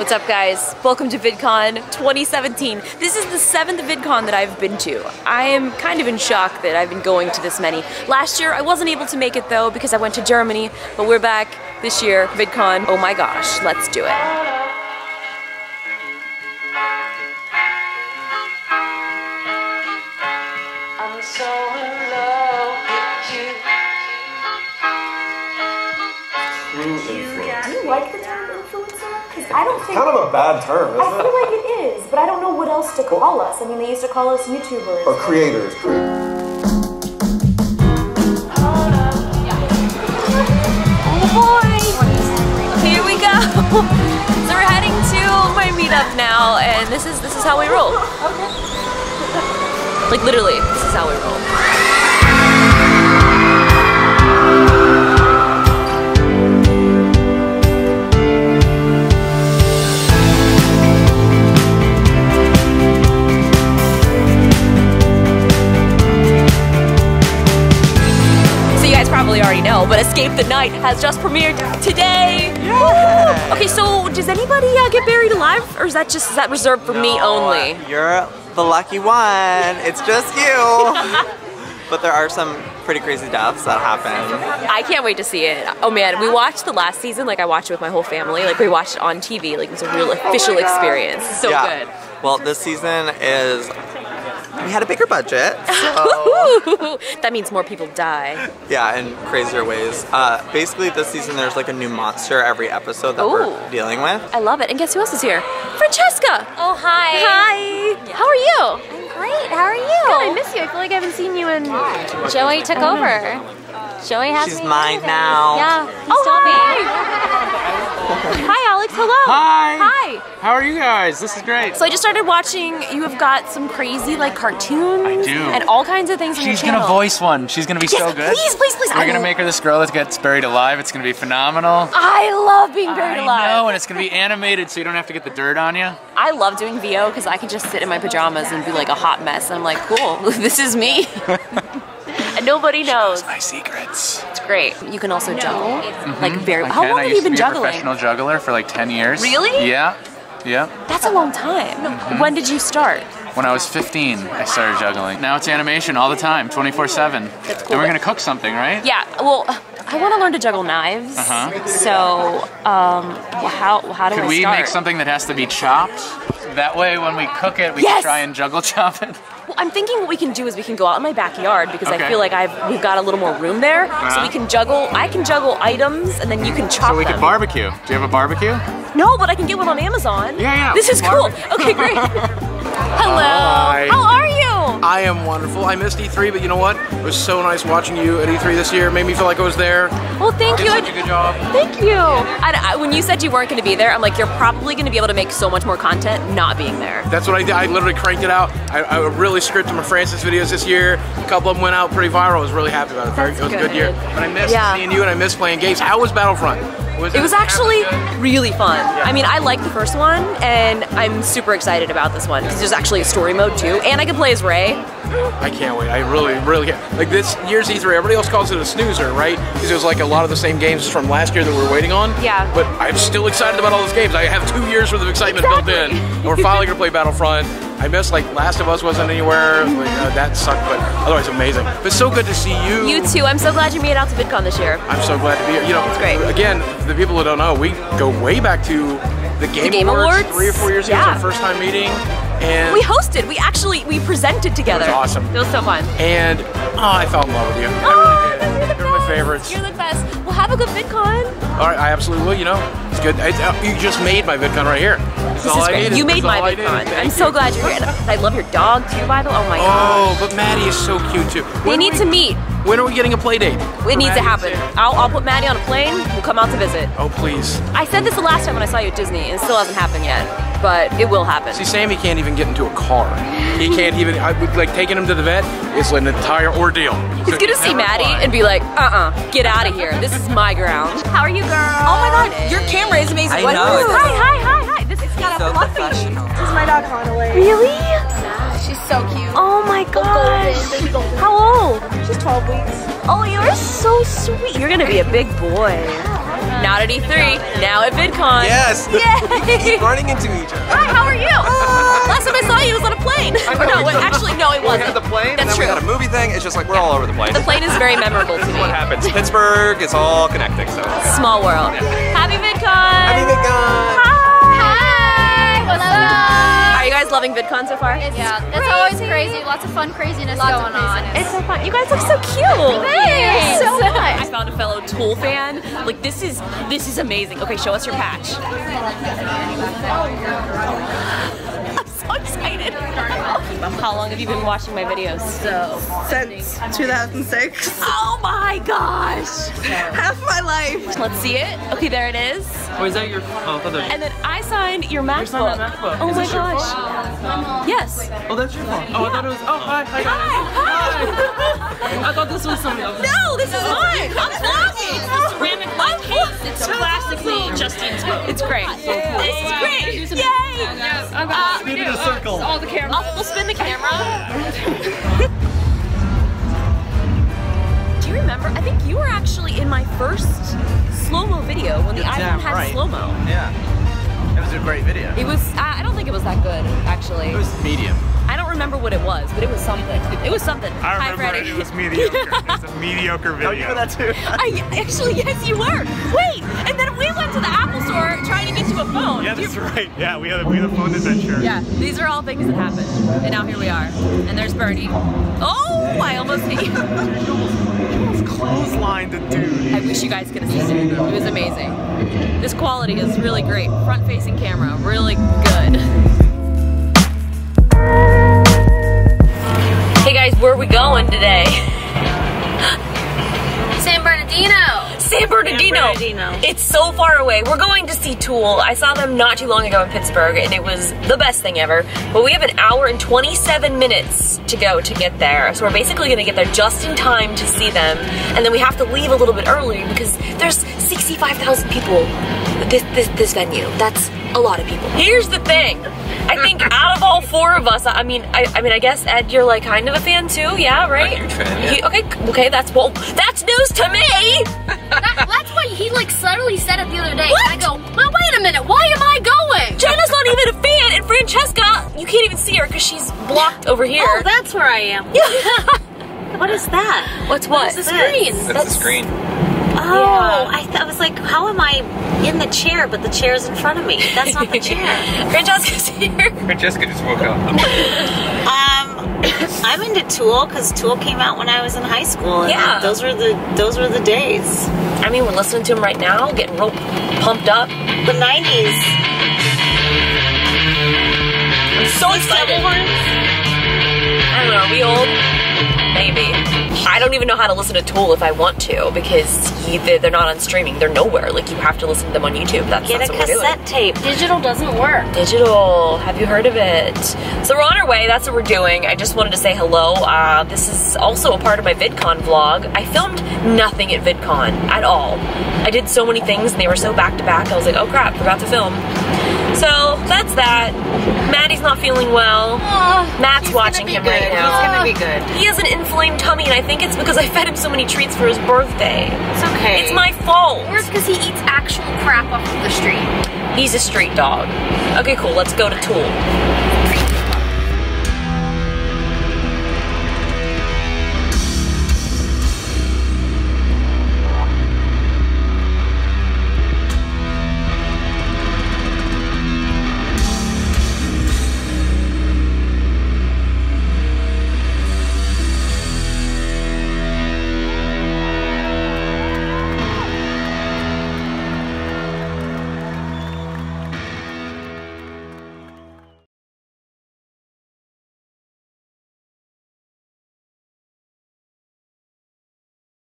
What's up guys? Welcome to VidCon 2017. This is the seventh VidCon that I've been to. I am kind of in shock that I've been going to this many. Last year I wasn't able to make it though because I went to Germany, but we're back this year, VidCon. Oh my gosh, let's do it. I don't think. Kind of a bad term, isn't I feel like it is, but I don't know what else to call us. I mean, they used to call us YouTubers. Or creators. Oh boy! Here we go. so we're heading to my meetup now, and this is this is how we roll. Okay. Like literally, this is how we roll. Escape the Night has just premiered today. Yeah. Okay, so does anybody uh, get buried alive, or is that just is that reserved for no, me only? You're the lucky one. It's just you. but there are some pretty crazy deaths that happen. I can't wait to see it. Oh man, we watched the last season. Like I watched it with my whole family. Like we watched it on TV. Like it was a real official experience. So yeah. good. Well, this season is we had a bigger budget. So. that means more people die. Yeah, in crazier ways. Uh, basically, this season there's like a new monster every episode that Ooh. we're dealing with. I love it. And guess who else is here? Francesca. Oh, hi. Hi. Yeah. How are you? I'm great. How are you? Good. I miss you. I feel like I haven't seen you in. Joey took over. Joey has She's me. mine now. Yeah. He oh, stole hi. me. hi, Alex. Hello. Hi. Hi. How are you guys? This is great. So I just started watching. You have got some crazy like cartoons. I do. And all kinds of things. She's gonna voice one. She's gonna be yes, so good. Please, please, please. We're gonna make her this girl that gets buried alive. It's gonna be phenomenal. I love being buried I alive. I know, and it's gonna be animated, so you don't have to get the dirt on you. I love doing VO because I can just sit in my pajamas and be like a hot mess. And I'm like, cool, this is me. and nobody knows. my secrets. It's great. You can also juggle, mm -hmm. like very. I how long I have you been to be juggling? A professional juggler for like 10 years. Really? Yeah. Yeah. That's a long time. Mm -hmm. When did you start? When I was 15, I started juggling. Now it's animation all the time, 24/7. That's cool. And we're gonna cook something, right? Yeah. Well, I want to learn to juggle knives. Uh huh. So, um, how how do Could I we start? make something that has to be chopped? That way, when we cook it, we yes! can try and juggle chop it. I'm thinking what we can do is we can go out in my backyard because okay. I feel like I've we've got a little more room there, uh -huh. so we Uh-huh. can juggle. I can juggle items, and then you can chop So we them. could barbecue. Do you have a barbecue? No, but I can get one on Amazon. Yeah, yeah. This is cool. Okay, great. Hello. Hi. How are? I am wonderful. I missed E3, but you know what? It was so nice watching you at E3 this year. It made me feel like I was there. Well, thank you. such a good job. Thank you. I, I, when you said you weren't going to be there, I'm like, you're probably going to be able to make so much more content not being there. That's what I did. I literally cranked it out. I, I really scripted my Francis videos this year. A couple of them went out pretty viral. I was really happy about it. That's it was good. a good year. But I missed Yeah. seeing you and I missed playing games. How was Battlefront? Was It was actually really fun. I mean, I liked the first one, and I'm super excited about this one because there's actually a story mode too, and I can play as Rey. I can't wait. I really, really can't. Like this year's E3, everybody else calls it a snoozer, right? Because it was like a lot of the same games from last year that we are waiting on. Yeah. But I'm still excited about all those games. I have two years worth of excitement Exactly. built in. And we're finally gonna play Battlefront. I missed like Last of Us wasn't anywhere. Like, uh, that sucked, but otherwise amazing. But so good to see you. You too. I'm so glad you made it out to VidCon this year. I'm so glad to be here. You know, It's great. Again, the people who don't know, we go way back to the Game, The Game Awards? three or four years ago. It was our first time meeting, and We hosted. We actually we presented together. It was awesome. It was so fun. and oh, I fell in love with you. I Oh, really you're the You're my favorites. You're the best. Well, have a good VidCon. All right, I absolutely will. You know, it's good. It's, uh, you just made my VidCon right here. That's This all is I great. needed. You made That's my all I needed. VidCon. I'm so glad you're here. I love your dog too, by the way. Oh my god. Oh, gosh. but Maddie is so cute too. When need are to meet. When are we getting a play date? It needs to happen. I'll, I'll put Maddie on a plane. We'll come out to visit. Oh please. I said this the last time when I saw you at Disney, and it still hasn't happened yet. But it will happen. See, Sammy can't even get into a car. He can't even. I, like taking him to the vet is an entire ordeal. He's gonna see Maddie and be like, uh-uh, get out of here. This is my ground. How are you, girl? Oh my god, your camera is amazing. I What- know. Ooh. Hi, hi, hi, hi. This is got a So fluffy. professional. This is my dog Conaway. really? She's so cute. Oh my gosh. Golden, golden. How old? She's 12 weeks. Oh, you're so sweet. You're gonna be a big boy. Not at E3, now at VidCon. Yes. Yay! Keep running into each other. Hi, how are you? Plane. Or no, wait, actually, no, it wasn't. had the plane, and That's then we had a movie thing. It's just like we're all over the place. The plane is very memorable to me. what happens. Pittsburgh It's all connecting. So. Small world. Happy VidCon! Happy VidCon! Hi. Hi. What's up? Are you guys loving VidCon so far? It's Yeah, it's always crazy. Lots of fun craziness going on. It's so fun. You guys look so cute. Thanks. So much. I found a fellow Tool fan. Like this is this is amazing. Okay, show us your patch. I'm so excited. How long have you been watching my videos? So Since 2006. Oh my gosh. Half my life. Let's see it. Okay, there it is. Oh, is that your? Oh, I And then I signed your MacBook. signed that MacBook. Oh Is my this your gosh. Yes. Oh, that's your phone. Oh, I thought it was. Oh, hi, hi, guys. Hi. I thought this was somebody else. No, this is mine. I'm vlogging. It's a ceramic like case. It's plastically Justine's book. It's great. Oh, this is great. Yay. Uh, Spin in a circle. All the camera. I'll, we'll spin the camera. Do you remember? I think you were actually in my first slow-mo video when the iPhone had right. slow-mo. Yeah. It was a great video. It was, I I don't think it was that good, actually. It was medium. I don't remember what it was, but it was something. It was something. I Hi, remember Freddie. it. It was mediocre. it was a mediocre video. Oh, you know that too. I, actually, yes, you were. Wait, and then we went to the Apple yeah, that's right. Yeah, we had a, we had a phone adventure. Yeah, these are all things that happened. And now here we are. And there's Bernie. Oh, I almost hit you. Clothesline the dude. I wish you guys could have seen it. It was amazing. This quality is really great. Front facing camera, really It's so far away. We're going to see Tool. I saw them not too long ago in Pittsburgh and it was the best thing ever. But we have an hour and 27 minutes to go to get there. So we're basically gonna get there just in time to see them. And then we have to leave a little bit early because there's 65,000 people this, this, this venue. That's a lot of people. Here's the thing. I think out of all four of us, I mean, I, I mean, I guess Ed, you're like kind of a fan too, yeah, right? huge fan, yeah. You- okay, okay, that's well, that's news to me. That, that's what he like subtly said it the other day. I go, well, wait a minute, why am I going? Jenna's not even a fan, and Francesca, you can't even see her because she's blocked over here. Oh, that's where I am. Yeah. What is that? What's what? the screen. That's the screen. Oh, I, th- I was like, how am I in the chair, but the chair's in front of me? That's not the chair. Francesca's here. Francesca just woke up. Um, I'm into Tool because Tool came out when I was in high school. And Yeah. those were the those were the days. I mean, we're listening to him right now, getting real pumped up. The '90s. I'm so excited. I don't know, are we old? Maybe. I don't even know how to listen to Tool if I want to because he, they're, not on streaming. They're nowhere. Like, you have to listen to them on YouTube. That's, Get that's a what we're doing. cassette tape. Digital doesn't work. Digital. Have you heard of it? So we're on our way. That's what we're doing. I just wanted to say hello. Uh, this is also a part of my VidCon vlog. I filmed nothing at VidCon at all. I did so many things and they were so back to back. I was like, oh crap, forgot to film. So that's that. Maddie's not feeling well. Oh, Matt's watching him right now. It's gonna be good. He has an inflamed tummy, and I think it's because I fed him so many treats for his birthday. It's okay. It's my fault. Or it's because he eats actual crap off of the street. He's a street dog. Okay, cool. Let's go to Tool.